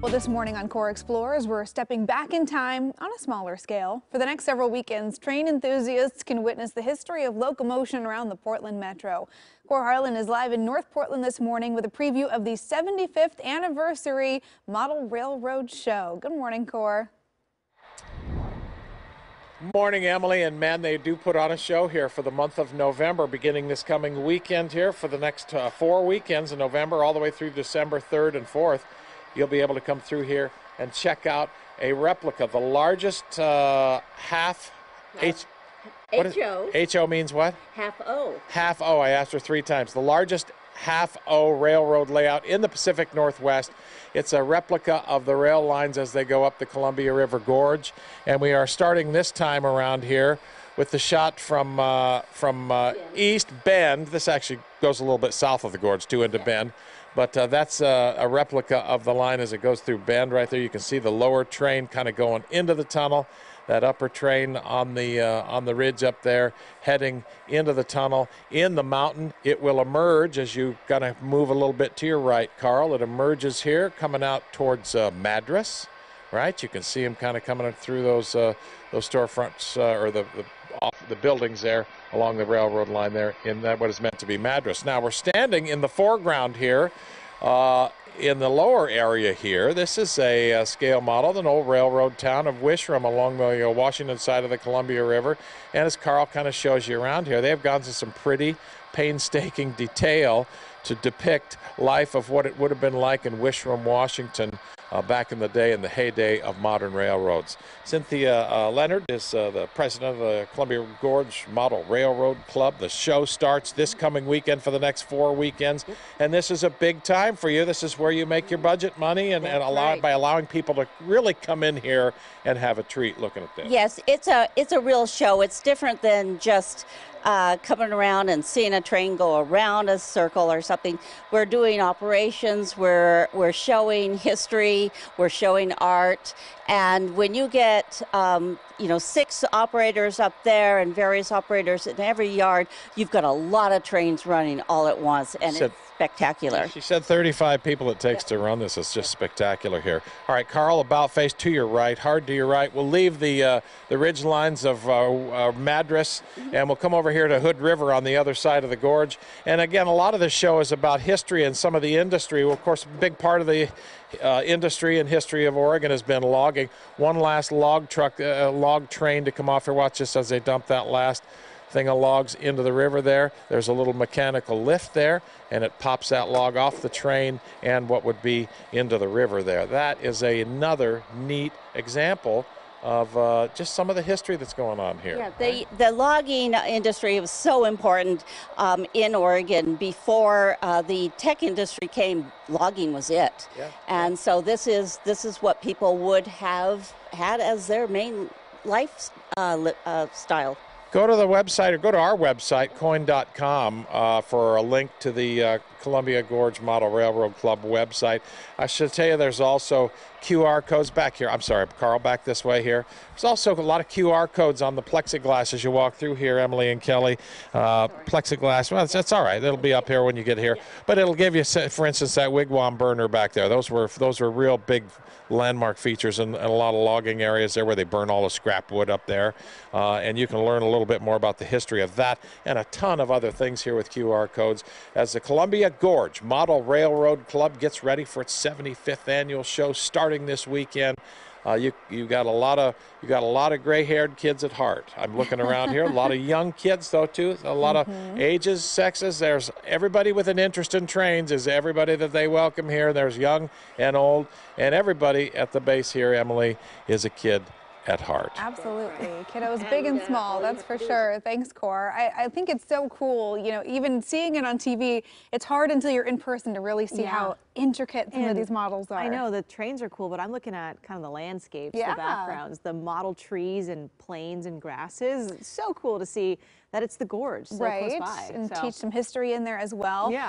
Well, this morning on Kohr Explorers, we're stepping back in time on a smaller scale. For the next several weekends, train enthusiasts can witness the history of locomotion around the Portland Metro. Kohr Harlan is live in North Portland this morning with a preview of the 75th anniversary Model Railroad Show. Good morning, Kohr. Morning, Emily, and man, they do put on a show here for the month of November, beginning this coming weekend here for the next uh, four weekends in November, all the way through December 3rd and 4th you'll be able to come through here and check out a replica, the largest uh, half H. HO. HO means what? Half O. Half O. I asked her three times. The largest half O railroad layout in the Pacific Northwest. It's a replica of the rail lines as they go up the Columbia River Gorge. And we are starting this time around here with the shot from uh, from uh, East Bend. This actually goes a little bit south of the gorge, too, into Bend. But uh, that's a, a, replica of the line as it goes through Bend right there. You can see the lower train kind of going into the tunnel. That upper train on the uh, on the ridge up there, heading into the tunnel in the mountain. It will emerge as you kind of move a little bit to your right, Carl. It emerges here, coming out towards uh, Madras, right? You can see them kind of coming through those uh, those storefronts uh, or the, the the buildings there along the railroad line there in that what is meant to be Madras. Now we're standing in the foreground here uh, in the lower area here. This is a, a, scale model, an old railroad town of Wishram along the uh, Washington side of the Columbia River. And as Carl kind of shows you around here, they've gone to some pretty painstaking detail to depict life of what it would have been like in Wishram, Washington uh, back in the day, in the heyday of modern railroads. Cynthia uh, Leonard is uh, the president of the Columbia Gorge Model Railroad Club. The show starts this coming weekend for the next four weekends, and this is a big time for you. This is where you make your budget money, and, and allow right. by allowing people to really come in here and have a treat looking at this. Yes, it's a it's a real show. It's different than just uh, coming around and seeing a train go around a circle or something. We're doing operations, we're, we're showing history, we're showing art, and when you get, um, you know, six operators up there and various operators in every yard, you've got a lot of trains running all at once, and it's spectacular. She said 35 people it takes to run this. It's just spectacular here. All right, Carl, about face to your right, hard to your right. We'll leave the uh, the ridge lines of uh, uh, Madras, mm-hmm. and we'll come over here to Hood River on the other side of the gorge. And again, a lot of this show is about history and some of the industry. Well, of course, a big part of the uh, industry and history of Oregon has been logging. One last log truck, uh, log train to come off here. Watch this as they dump that last thing of logs into the river there. There's a little mechanical lift there, and it pops that log off the train and what would be into the river there. That is a, another neat example of uh, just some of the history that's going on here. Yeah, the, right? the logging industry was so important um, in Oregon. Before uh, the tech industry came, logging was it. Yeah. And so this is this is what people would have had as their main lifestyle. Uh, uh go to the website or go to our website, KOIN.com, uh, for a link to the uh, Columbia Gorge Model Railroad Club website. I should tell you there's also QR codes back here. I'm sorry, Carl, back this way here. There's also a lot of QR codes on the plexiglass as you walk through here, Emily and Kelly. Uh, plexiglass, well, that's, that's, all right. It'll be up here when you get here. But it'll give you, for instance, that wigwam burner back there. Those were, those were real big landmark features in, in a lot of logging areas there where they burn all the scrap wood up there. Uh, and you can learn a little bit more about the history of that and a ton of other things here with QR codes as the Columbia Gorge Model Railroad Club gets ready for its 75th annual show starting this weekend. Uh, you you got a lot of you got a lot of gray-haired kids at heart. I'm looking around here, a lot of young kids though too, a lot mm-hmm. of ages, sexes. There's everybody with an interest in trains is everybody that they welcome here. There's young and old, and everybody at the base here. Emily is a kid at heart. Absolutely. Kiddos big and uh, small, that's for sure. Thanks, Kohr. I, I, think it's so cool, you know, even seeing it on TV, it's hard until you're in person to really see yeah. how intricate some and of these models are. I know, the trains are cool, but I'm looking at kind of the landscapes, yeah. the backgrounds, the model trees and plains and grasses. It's so cool to see that it's the gorge so right. By, and so. teach some history in there as well. Yeah.